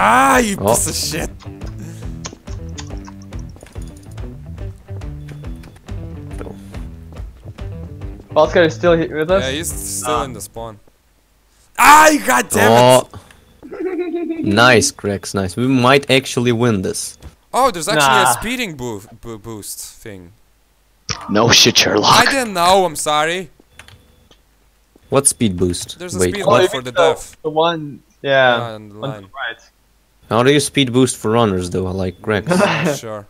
Ah, you Oh. piece of shit. Oscar is still here with us. Yeah, he's still in the spawn. Ah, you god damn it! Oh. nice, Grex, nice. We might actually win this. Oh, there's actually Nah. a speeding boo boo boost thing. No shit, Sherlock. I didn't know. I'm sorry. What speed boost? There's a Wait, speed Oh, one you for the the, deaf. the one, yeah, Ah, on the on the right. How do you speed boost for runners though? I like Grex. sure.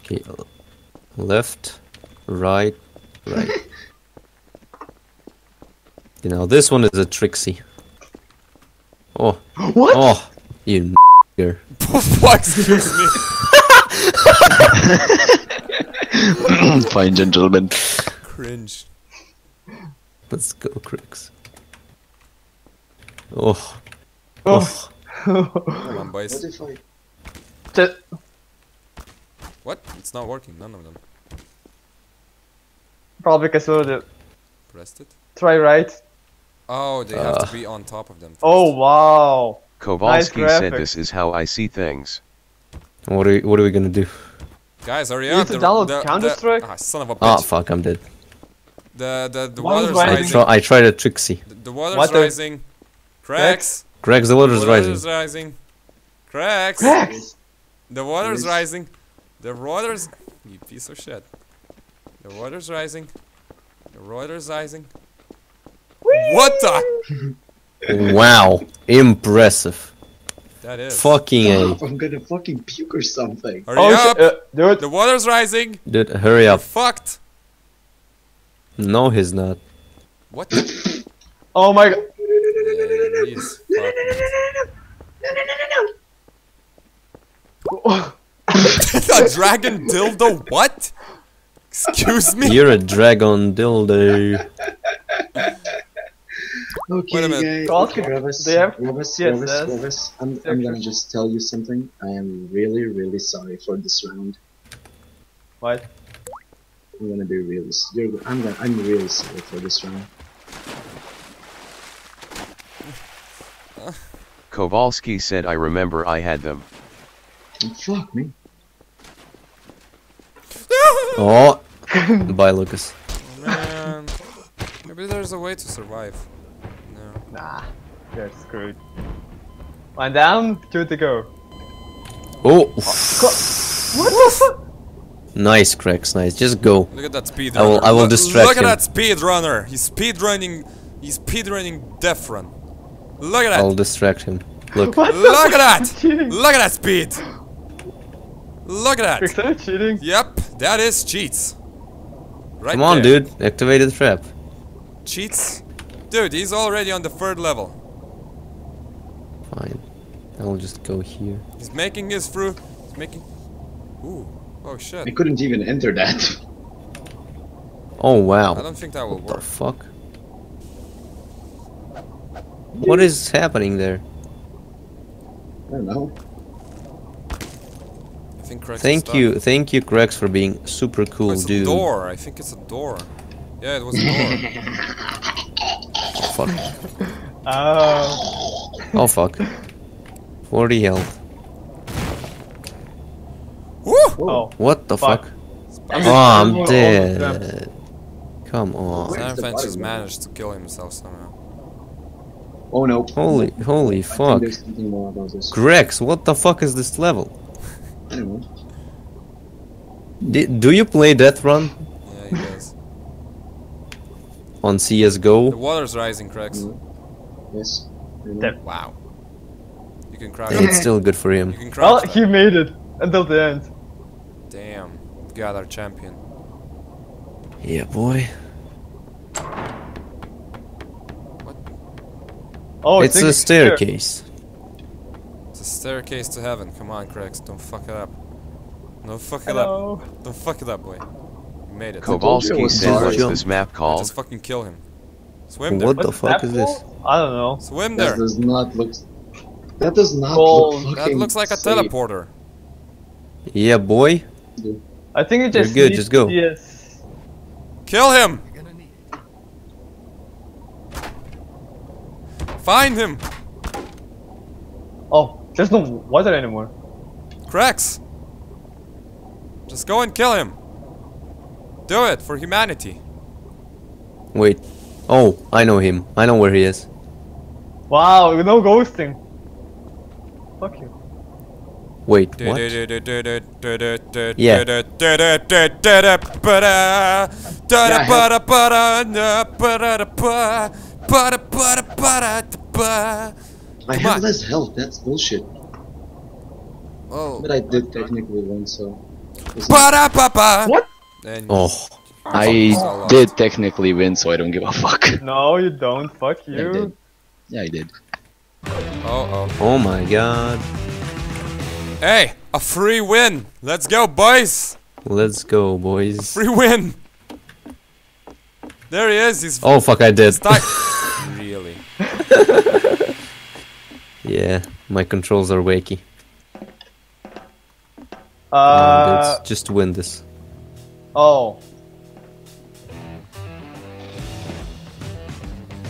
okay, left, right, right. you know, this one is a Trixie. Oh, What? oh, you n***er. Fuck, excuse me. Fine, gentlemen. Cringe. Let's go, Grex. Oh, Oh. Come on, boys. if I... Just- What? It's not working. None of them. Probably because of the Pressed it. try right. Oh, they have Uh. to be on top of them. First. Oh wow. Kowalski Nice said this is how I see things. What are we, what are we gonna do? Guys, hurry You up. need to download the- Counter-Strike? Ah, son of a Ah, bitch. fuck, I'm dead. the the the Why was water's Ryan- I, try, I tried a Trixie. The, the water's Water- rising. Cracks. Grex, the water's rising. Water's rising. Cracks. Cracks. The water's Yes. rising. The water's. You piece of shit. The water's rising. The water's rising. What the? Wow, impressive. That is. Fucking A. I'm gonna fucking puke or something. Hurry Oh, up. uh, dude. The water's rising. Dude, hurry You're up. fucked. No, he's not. What? Oh my god. Yeah, he's fucked. A dragon dildo? What? Excuse me? You're a dragon dildo. Okay, Wait a minute. guys. Okay, Revis, they have Revis, CSS Revis, Revis, I'm, I'm gonna just tell you something. I am really, really sorry for this round. What? I'm gonna be really. I'm gonna, I'm really sorry for this round. Kowalski said I remember I had them. Oh, fuck me. Oh, bye, Lukas. Man. Maybe there's a way to survive. No. Nah. You're screwed. One down, two to go. Oh, What the fuck? nice, Grex, nice. Just go. Look at that speed I will- I will Look- distract Look at that speed runner. He's speed running. He's speed running Deathrun. Look at that. I'll distract him. Look, What Look at that. Look at that speed. Look at Fix that. it, cheating. Yep, that is cheats. Right come on, there. dude. Activate the trap. Cheats. Dude, he's already on the third level. Fine. I'll just go here. He's making his through. He's making. Ooh. Oh I shit. couldn't even enter that. Oh, wow. I don't think that will What the fuck? What is happening there? I don't know. I think Craig's Thank stuck. you, thank you, Grex, for being super Oh, cool, it's a dude. door. I think it's a door. Yeah, it was a door. Fuck. Oh. Oh fuck. 40 health. Woo! Oh. What the Fuck. fuck? I'm Oh, I'm dead. Come on. Where's the Sanfench body has managed to kill himself somehow. Oh no. Holy, holy I think fuck. There's something more about this. Grex, what the fuck is this level? I don't know. Di- do you play Deathrun Yeah, he does. on CSGO? The water's rising, Craigs. Yes. I know. Damn. Wow. You can crouch. It's still good for You him. can Well, crouch. he made it until the end. Damn. We got our champion. Yeah, boy. Oh, It's a staircase. It's a staircase to heaven. Come on, Craigs. Don't fuck it up. Don't fuck it up. Don't fuck it up, boy. You made it. told you Kowalski it was said hard. what's this map call. Just called? fucking kill him. Swim there. What the What's fuck is this? for? I don't know. Swim there. That there. does not look. That does not Gold. look That looks like a safe. teleporter. Yeah, boy. I think it You're just good, just go. Yes. Kill him! Find him! Oh, there's no water anymore. Cracks! Just go and kill him! Do it for humanity! Wait. Oh, I know him. I know where he is. Wow, no ghosting. Fuck you. Wait, what? Yeah. I have on. less health. That's bullshit. Oh. But I did technically win, so. it's not- Ba-da-ba-ba. What? And Oh, I did technically win, so I don't give a fuck. No, you don't. Fuck I you. did. Yeah, I did. oh oh. oh my god. Hey, a free win. Let's go, boys. Let's go, boys. Free win. There he is. He's Oh fuck, I did. stuck. really? Yeah, my controls are wakey. Uh, Um, just win this. oh.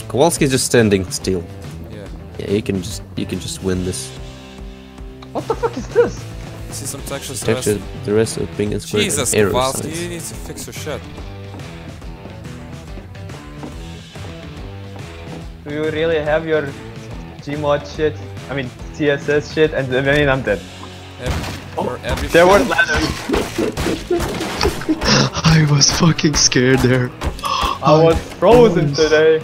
Kowalski's just standing still. Yeah. Yeah, you can just you can just win this. What the fuck is this? See some textures. the Texture, rest- the rest of being is Jesus, Kowalski, you need to fix your shit. Do you really have your Gmod shit? I mean, CSS shit, and I mean, I'm dead. Every, for oh. every There were shit. ladders. I was fucking scared there. I was frozen Bones. today.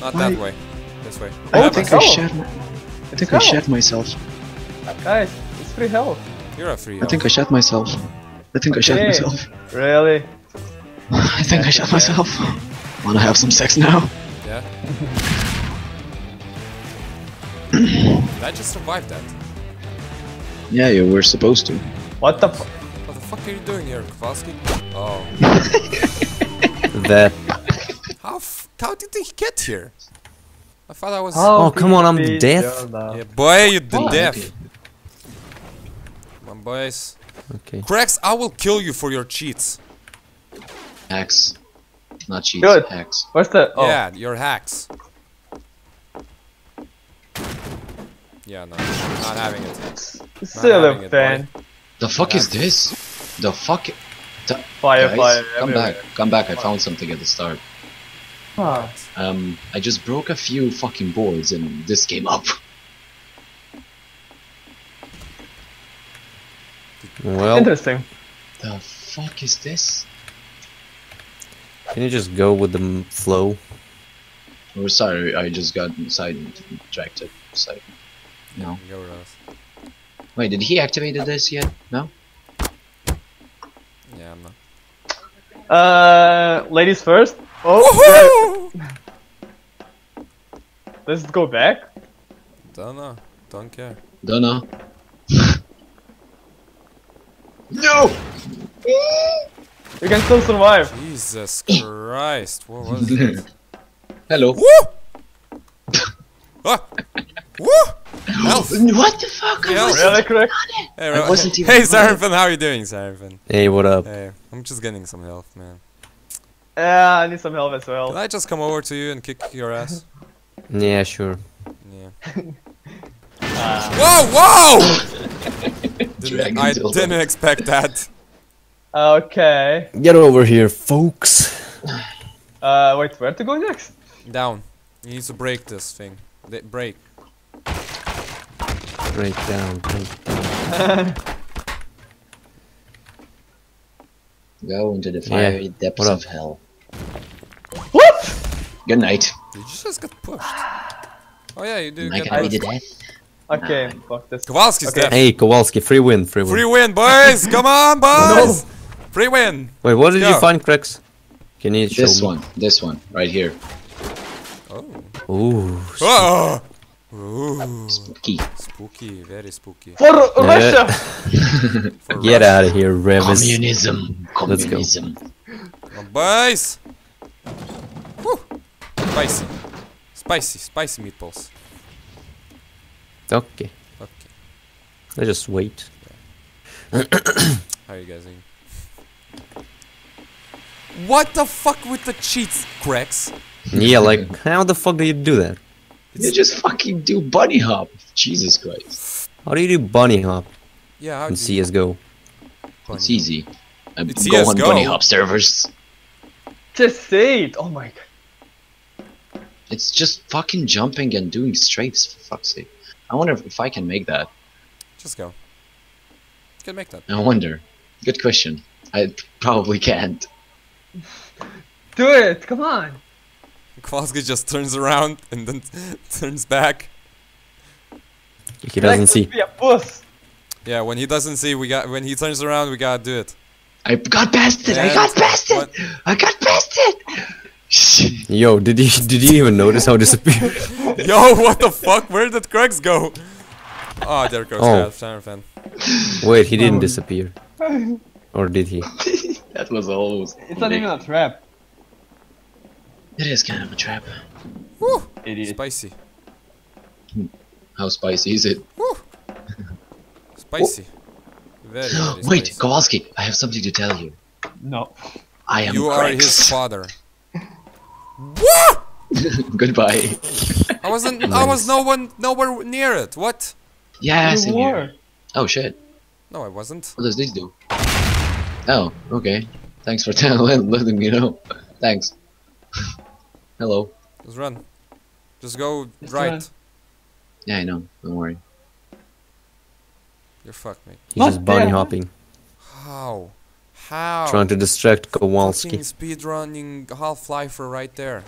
Not Why- that way. This way. Oh, I think I hell. shot. My, I think I hell. shot myself. Guys, it's free health. You're a free. I think I shot myself. I think I shot myself. Really? I think I shot myself. Wanna have some sex now? Yeah. Did I just survive that? Yeah, you were supposed to. What the fu- What the fuck are you doing here, Kowalski? Oh. That. How f- how did he get here? I thought I was. How Oh, come on, I'm could it be deaf. Yeah, boy, you the Oh, deaf. okay. Come on, boys. Okay. Cracks, I will kill you for your cheats. Hacks. Not cheats, Good. hacks. Where's the? Oh. Yeah, your hacks. Yeah, no, not having it. having Silly it, fan. The fuck is this? The fuck? Fire, Guys, fire. come everywhere. back, come back. I found something at the start. Ah, Um, I just broke a few fucking boards and this came up. Well, Interesting. The fuck is this? Can you just go with the m- flow? Oh, sorry, I just got inside sidetracked. Side. No. Go, Rose. Wait, did he activate this yet? No? Yeah, I'm not. Uh, ladies first. Oh, let's go back. Don't know. Don't care. Don't know. no! We can still survive. Jesus Christ, what was that? Hello. Woo! ah! Woo! Health! What the fuck? I wasn't- Really correct. Hey, I wasn't even hey aware. Zarenfin, how are you doing, Zarenfin? Hey, what up? Hey, I'm just getting some health, man. Yeah, I need some help as well. Can. I just come over to you and kick your ass? Yeah, sure. Yeah. Ah. Whoa, whoa! didn't, I didn't expect that. Okay. Get over here, folks. Uh, wait, where to go next? Down. You need to break this thing. Th- break. Break down, break down. Go into the Yeah, fiery depths what up? of hell. What? Good night. Did you just get pushed? Oh yeah, you do Am I get gonna be the death? Okay, fuck this. Kowalski's Okay. dead. Hey, Kowalski, free win, free win. Free win, boys! Come on, boys! Free win! Wait, what did Let's you find, Crex? Can you show This me? one, this one, right here. Oh. Ooh, ah! Oh! Ooh. Key. Spooky, very spooky. For Russia! For get Russia. out of here, Revis. Communism. Let's go. Communism. Boys! Spicy. Spicy, spicy meatballs. Okay, Okay. let's just wait. How are you guys doing? What the fuck with the cheats, Grex? Yeah, like, how the fuck do you do that? You just fucking do bunny hop. Jesus Christ. How do you do bunny hop Yeah, how in do you CSGO? bunny It's easy. I It's go on bunny hop servers. Just say it. Oh my god. It's just fucking jumping and doing strafes for fuck's sake. I wonder if, if I can make that. Just go. You can make that. I wonder. Good question. I probably can't. Do it. Come on. Kowalski just turns around and then turns back. He doesn't see. Be a puss. Yeah, when he doesn't see, we got. When he turns around, we gotta do it. I got past it! I got past it! I got past it! Yo, did you did you even notice how it disappeared? Yo, what the fuck? Where did Craigs go? Oh, there goes Oh. Shadow Fan. Wait, he didn't disappear. Or did he? that was almost. It's not even a trap. It is kind of a trap. Woo! Idiot. Spicy. How spicy is it? Spicy. Very, very Wait, spicy. Kowalski, I have something to tell you. No. I am You are his father. What? Goodbye. I wasn't. I was no one, nowhere near it. What? Yes, you same here. were. Oh shit. No, I wasn't. What does this do? Oh, okay. Thanks for telling letting me know. Thanks. Hello. Just run. Just go Just right. run. Yeah, I know. Don't worry. You're fucked, mate. He's just What bunny the- hopping, How? How? trying to distract Kowalski. Fucking speedrunning Half-Lifer right there.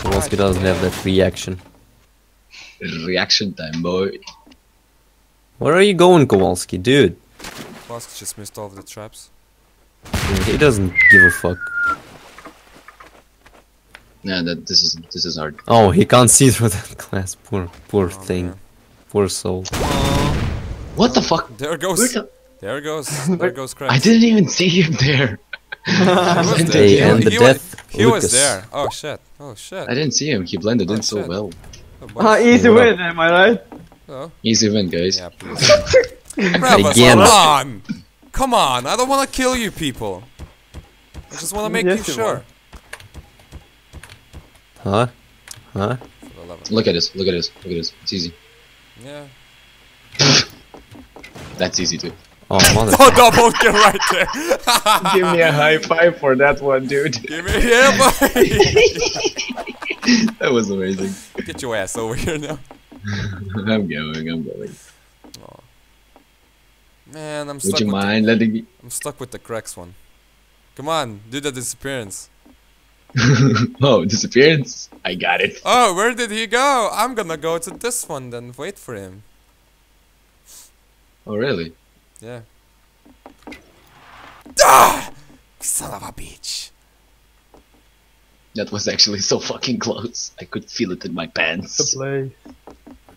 Kowalski doesn't have that reaction. Reaction time, boy. Where are you going, Kowalski, dude? Kowalski just missed all of the traps. He doesn't give a fuck. Yeah, that this is this is hard. Oh, he can't see through that glass. Poor, poor Oh, thing. man. Poor soul. What the fuck? There Where goes. the- There goes. There goes Craig. I didn't even see him there. He was Blended there. Hey, He, and the he, wa- death, he was there. Oh shit. Oh shit. I didn't see him. He blended Oh, in so shit. well. Oh, Ah, boy. easy What win, am I right? Oh, Easy win, guys. yeah, please. Rebus, Again. come on! Come on! I don't want to kill you people. I just want to make Yes, you you sure. Huh? Huh? For the love of- Look at this. Look at this. Look at this. It's easy. Yeah. That's easy too. Oh, mother. Oh, double kill right there. Give me a high five for that one, dude. Give me, yeah, boy. that was amazing. Get your ass over here now. I'm going. I'm going. Oh. Man, I'm Would stuck. you with mind letting me? The, I'm stuck with the cracks one. Come on, do the disappearance. oh, disappearance. I got it. Oh, where did he go? I'm gonna go to this one then. Wait for him. Oh, really? Yeah. Ah! Son of a bitch. That was actually so fucking close. I could feel it in my pants. The pants. play.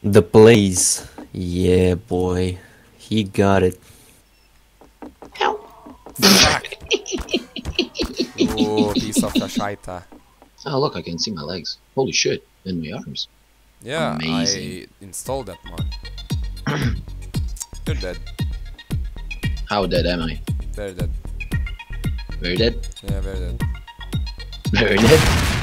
The blaze. Yeah, boy. He got it. Fuck. Ooh, piece of shita. Oh, look, I can see my legs. Holy shit. And my arms. Yeah, Amazing. I installed that mod. You're dead. How dead am I? Very dead. Very dead? Yeah, very dead. Very dead?